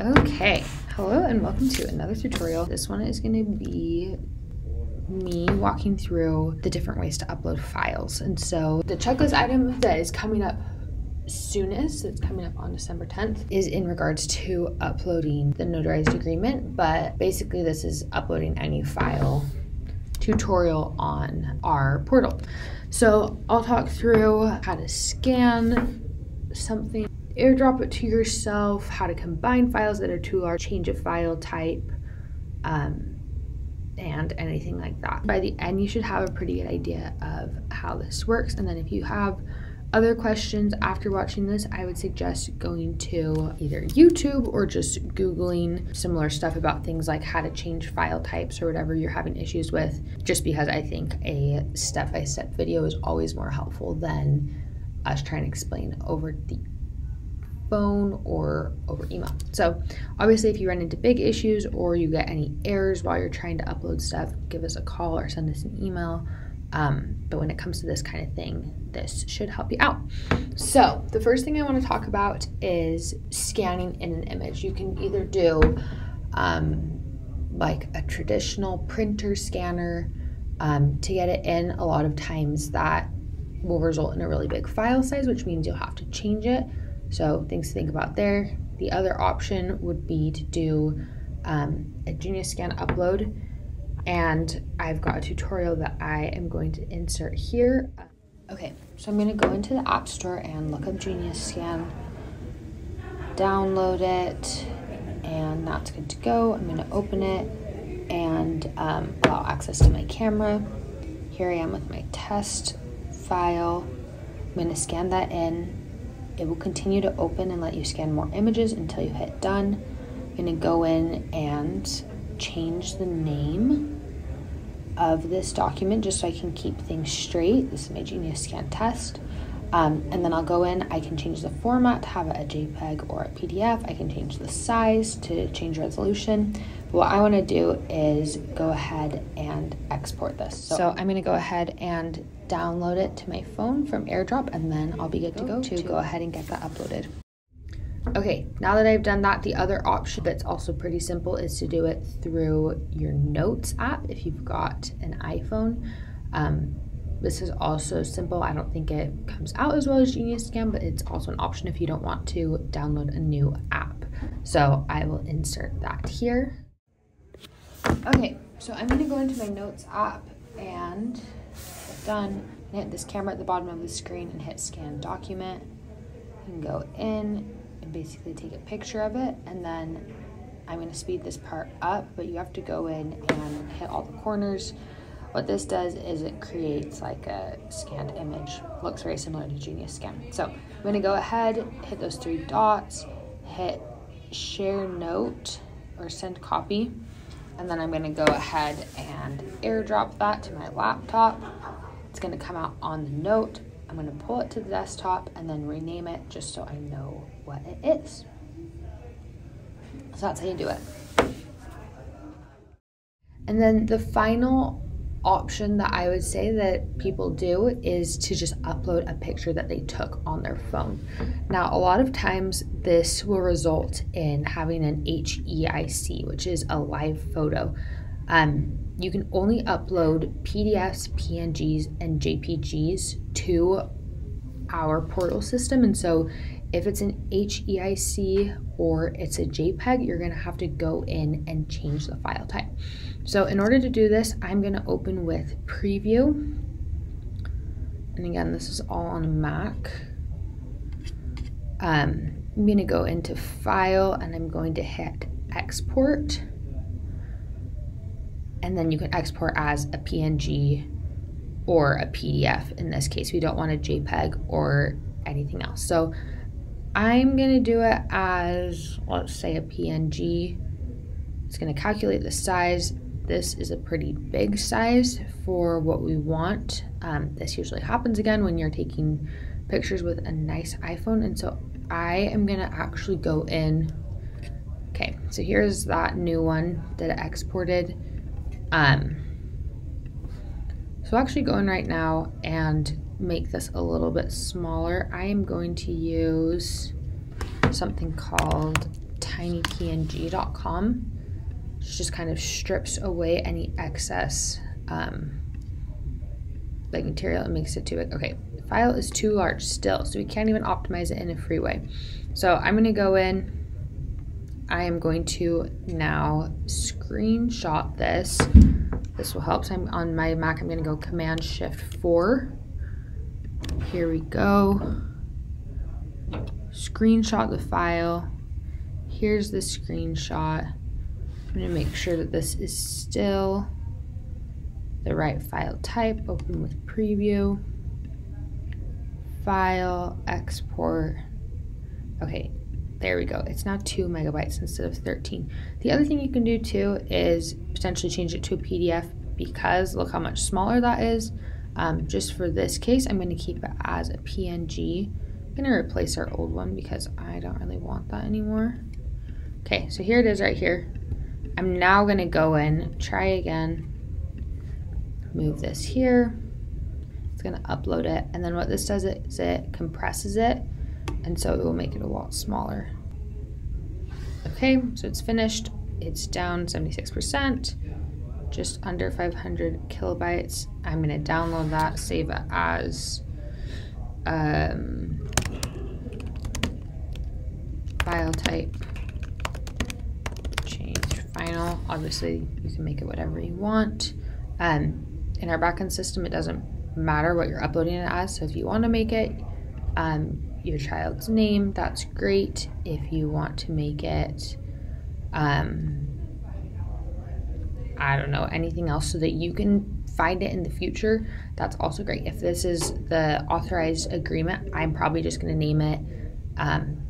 Okay, hello and welcome to another tutorial. This one is going to be me walking through the different ways to upload files. And so the checklist item that is coming up soonest, it's coming up on December 10th, is in regards to uploading the notarized agreement. But basically this is uploading any file tutorial on our portal. So I'll talk through how to scan something airdrop it to yourself, how to combine files that are too large, change a file type, um, and anything like that. By the end, you should have a pretty good idea of how this works. And then if you have other questions after watching this, I would suggest going to either YouTube or just Googling similar stuff about things like how to change file types or whatever you're having issues with, just because I think a step by step video is always more helpful than us trying to explain over the phone or over email. So, obviously, if you run into big issues or you get any errors while you're trying to upload stuff, give us a call or send us an email. Um, but when it comes to this kind of thing, this should help you out. So, the first thing I want to talk about is scanning in an image. You can either do um, like a traditional printer scanner um, to get it in. A lot of times that will result in a really big file size, which means you'll have to change it. So things to think about there. The other option would be to do um, a Genius Scan upload. And I've got a tutorial that I am going to insert here. Okay, so I'm gonna go into the App Store and look up Genius Scan, download it, and that's good to go. I'm gonna open it and um, allow access to my camera. Here I am with my test file. I'm gonna scan that in it will continue to open and let you scan more images until you hit done. I'm gonna go in and change the name of this document just so I can keep things straight. This is my Genius Scan test. Um, and then I'll go in, I can change the format to have it a JPEG or a PDF. I can change the size to change resolution. But what I wanna do is go ahead and export this. So, so I'm gonna go ahead and download it to my phone from AirDrop and then I'll be good to go to go ahead and get that uploaded. Okay, now that I've done that, the other option that's also pretty simple is to do it through your Notes app if you've got an iPhone. Um, this is also simple. I don't think it comes out as well as Genius Scan, but it's also an option if you don't want to download a new app. So I will insert that here. Okay, so I'm gonna go into my Notes app and done. hit this camera at the bottom of the screen and hit scan document. You can go in and basically take a picture of it and then I'm going to speed this part up, but you have to go in and hit all the corners. What this does is it creates like a scanned image. Looks very similar to Genius Scan. So I'm going to go ahead, hit those three dots, hit share note or send copy, and then I'm going to go ahead and airdrop that to my laptop. To come out on the note. I'm going to pull it to the desktop and then rename it just so I know what it is. So that's how you do it. And then the final option that I would say that people do is to just upload a picture that they took on their phone. Now, a lot of times this will result in having an HEIC, which is a live photo. Um, you can only upload PDFs, PNGs, and JPGs to our portal system. And so if it's an HEIC or it's a JPEG, you're going to have to go in and change the file type. So in order to do this, I'm going to open with Preview. And again, this is all on a Mac. Um, I'm going to go into File and I'm going to hit Export and then you can export as a PNG or a PDF. In this case, we don't want a JPEG or anything else. So I'm to do it as, let's say, a PNG. It's to calculate the size. This is a pretty big size for what we want. Um, this usually happens again when you're taking pictures with a nice iPhone. And so I am to actually go in. Okay, so here's that new one that I exported. Um, so actually go in right now and make this a little bit smaller. I am going to use something called tinypng.com. It just kind of strips away any excess um, like material and makes it too big. Okay, file is too large still, so we can't even optimize it in a free way. So I'm gonna go in, I am going to now screenshot this. This will help. So I'm on my Mac, I'm gonna go Command Shift 4. Here we go. Screenshot the file. Here's the screenshot. I'm gonna make sure that this is still the right file type, open with preview, file, export. Okay, there we go. It's now two megabytes instead of 13. The other thing you can do too is potentially change it to a PDF because look how much smaller that is. Um, just for this case, I'm going to keep it as a PNG. I'm going to replace our old one because I don't really want that anymore. Okay, so here it is right here. I'm now going to go in, try again, move this here. It's going to upload it. And then what this does is it compresses it. And so it will make it a lot smaller. Okay, so it's finished. It's down 76%, just under 500 kilobytes. I'm going to download that, save it as um, file type, change final. Obviously, you can make it whatever you want. Um, in our backend system, it doesn't matter what you're uploading it as. So if you want to make it um, your child's name, that's great. If you want to make it, um, I don't know, anything else so that you can find it in the future, that's also great. If this is the authorized agreement, I'm probably just going to name it um,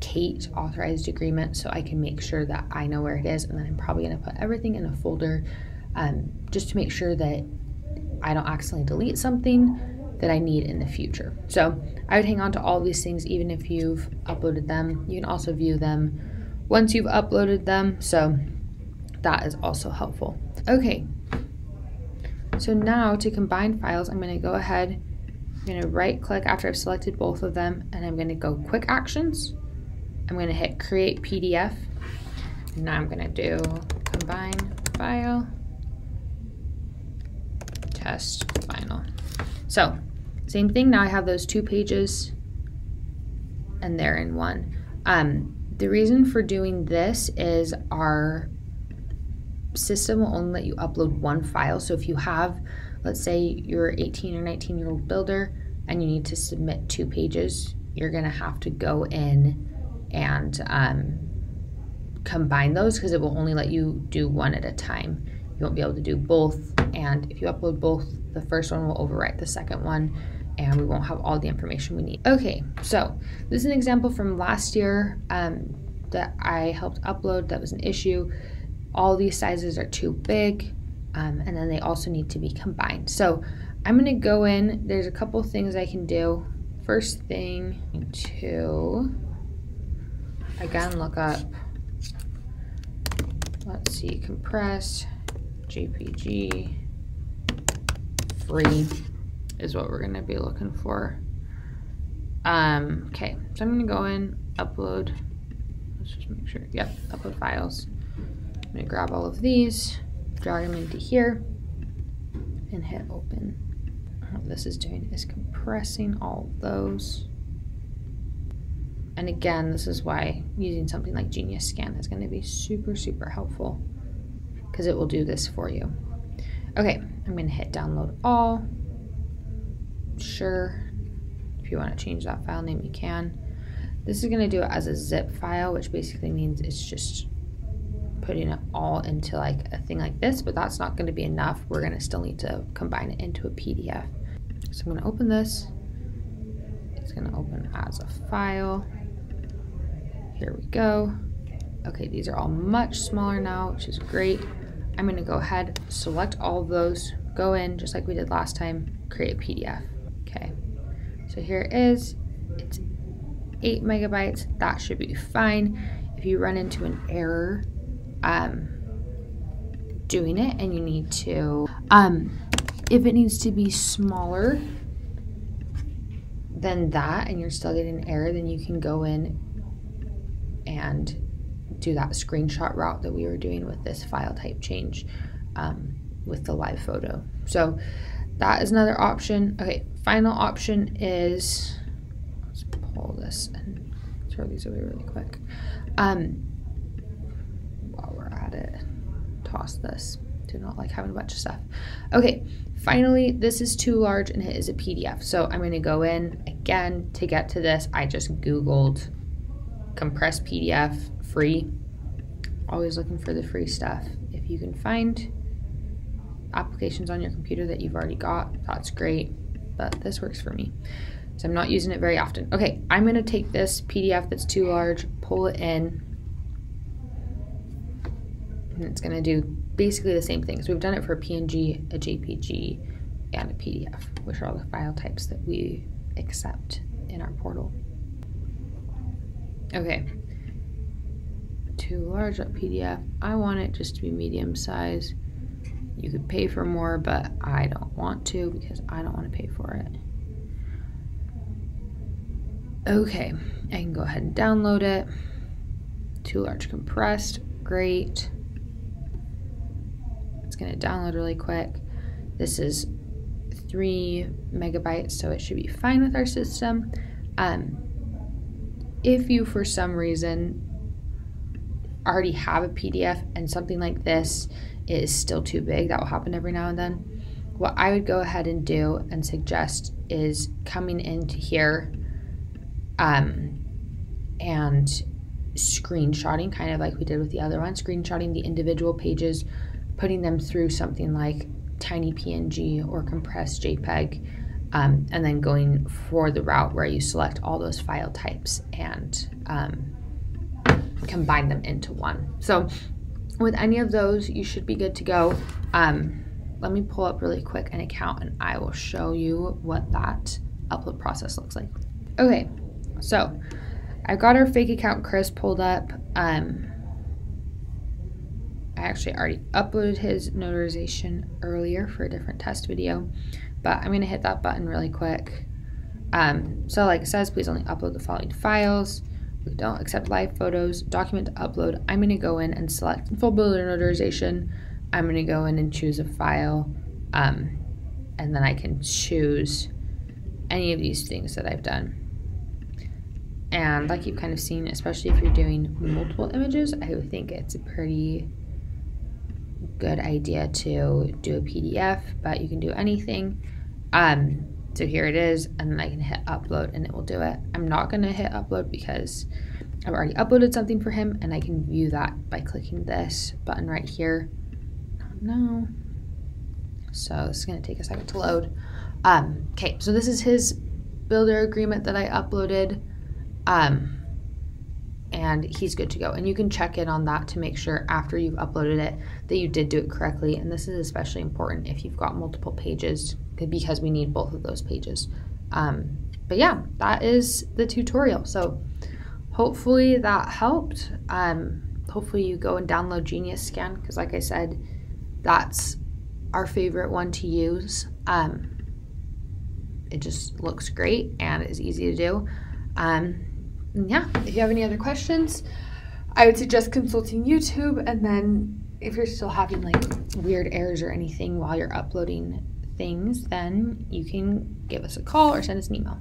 Kate authorized agreement so I can make sure that I know where it is. And then I'm probably going to put everything in a folder um, just to make sure that I don't accidentally delete something that I need in the future. So I would hang on to all these things even if you've uploaded them. You can also view them once you've uploaded them. So that is also helpful. Okay, so now to combine files, I'm going to go ahead, I'm going to right click after I've selected both of them, and I'm going to go quick actions. I'm going to hit create PDF. And now I'm going to do combine file test final. So same thing, now I have those two pages and they're in one. Um, the reason for doing this is our system will only let you upload one file. So if you have, let's say you're 18 or 19 year old builder and you need to submit two pages, you're gonna have to go in and um, combine those because it will only let you do one at a time. You won't be able to do both. And if you upload both, the first one will overwrite the second one and we won't have all the information we need. Okay, so this is an example from last year um, that I helped upload that was an issue. All these sizes are too big um, and then they also need to be combined. So I'm gonna go in, there's a couple things I can do. First thing to, again, look up, let's see, compress, JPG, free is what we're gonna be looking for. Um, okay, so I'm gonna go in, upload, let's just make sure, yep, upload files. I'm gonna grab all of these, drag them into here, and hit open. What this is doing is compressing all those. And again, this is why using something like Genius Scan is going to be super, super helpful because it will do this for you. Okay, I'm going to hit download all. Sure. If you want to change that file name, you can. This is going to do it as a zip file, which basically means it's just putting it all into like a thing like this, but that's not going to be enough. We're going to still need to combine it into a PDF. So I'm going to open this. It's going to open as a file. Here we go. Okay, these are all much smaller now, which is great. I'm gonna go ahead, select all those, go in just like we did last time, create a PDF. Okay, so here it is. It's eight megabytes. That should be fine. If you run into an error um, doing it and you need to, um, if it needs to be smaller than that and you're still getting an error, then you can go in and do that screenshot route that we were doing with this file type change um, with the live photo. So that is another option. Okay, final option is, let's pull this and throw these away really quick. Um, while we're at it, toss this. Do not like having a bunch of stuff. Okay, finally, this is too large and it is a PDF. So I'm gonna go in again to get to this. I just Googled compressed PDF free. Always looking for the free stuff. If you can find applications on your computer that you've already got, that's great. But this works for me. So I'm not using it very often. Okay, I'm gonna take this PDF that's too large, pull it in, and it's gonna do basically the same thing. So we've done it for a PNG, a JPG, and a PDF, which are all the file types that we accept in our portal. Okay, too large PDF. I want it just to be medium size. You could pay for more, but I don't want to because I don't want to pay for it. Okay, I can go ahead and download it. Too large compressed, great. It's gonna download really quick. This is three megabytes, so it should be fine with our system. Um, if you, for some reason, already have a PDF and something like this is still too big, that will happen every now and then. What I would go ahead and do and suggest is coming into here um, and screenshotting, kind of like we did with the other one, screenshotting the individual pages, putting them through something like tiny PNG or compressed JPEG, um, and then going for the route where you select all those file types and um, combine them into one. So with any of those, you should be good to go. Um, let me pull up really quick an account and I will show you what that upload process looks like. Okay, so I've got our fake account Chris pulled up. Um, I actually already uploaded his notarization earlier for a different test video, but I'm gonna hit that button really quick. Um, so like it says, please only upload the following files. We don't accept live photos, document to upload. I'm gonna go in and select full builder notarization. I'm gonna go in and choose a file, um, and then I can choose any of these things that I've done. And like you've kind of seen, especially if you're doing multiple images, I think it's a pretty good idea to do a PDF, but you can do anything. Um, so here it is, and then I can hit upload and it will do it. I'm not gonna hit upload because I've already uploaded something for him and I can view that by clicking this button right here. No. So this is gonna take a second to load. Um, okay, so this is his builder agreement that I uploaded. Um, and he's good to go. And you can check in on that to make sure after you've uploaded it that you did do it correctly. And this is especially important if you've got multiple pages because we need both of those pages. Um, but yeah, that is the tutorial. So hopefully that helped. Um, hopefully you go and download Genius Scan because like I said, that's our favorite one to use. Um, it just looks great and is easy to do. Um, yeah, if you have any other questions, I would suggest consulting YouTube. And then if you're still having like weird errors or anything while you're uploading things, then you can give us a call or send us an email.